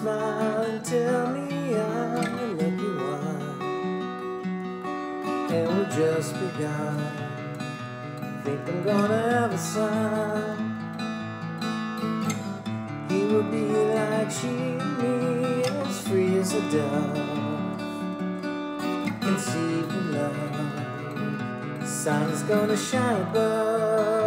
Smile and tell me I'm the lucky one. And we've just begun. Think I'm gonna have a son. He will be like she and me, as free as a dove. Conceived in love. The sun is gonna shine above.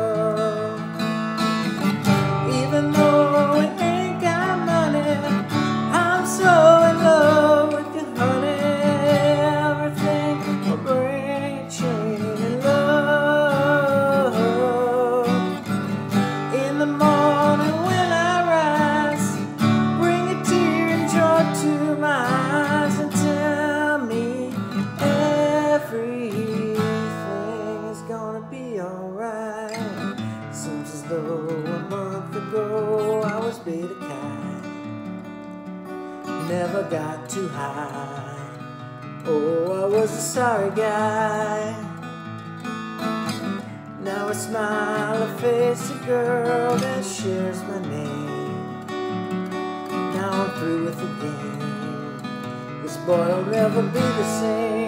Was beta cat, never got too high. Oh, I was a sorry guy. Now I smile, I face a girl that shares my name. Now I'm through with the game. This boy'll never be the same.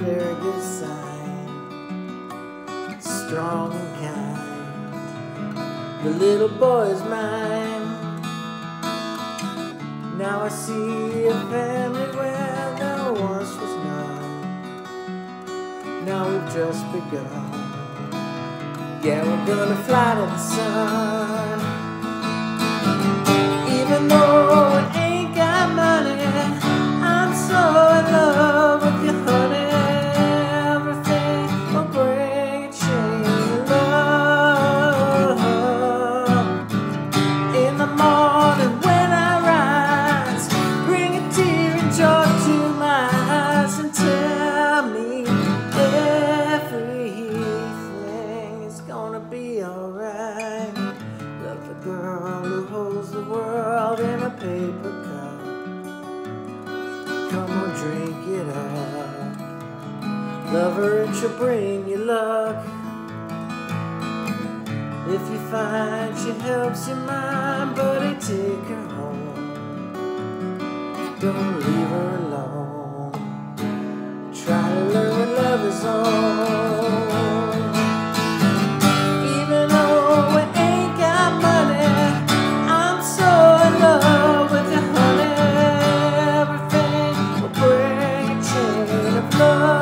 Very good sign. Strong and kind, the little boy is mine. Now I see a family where there once was none. Now we've just begun. Yeah, we're gonna fly to the sun. holds the world in a paper cup. Come on, drink it up. Lover, it should bring you luck. If you find she helps your mind, buddy, take her home. Don't leave her alone. Try to learn what love is all. 나.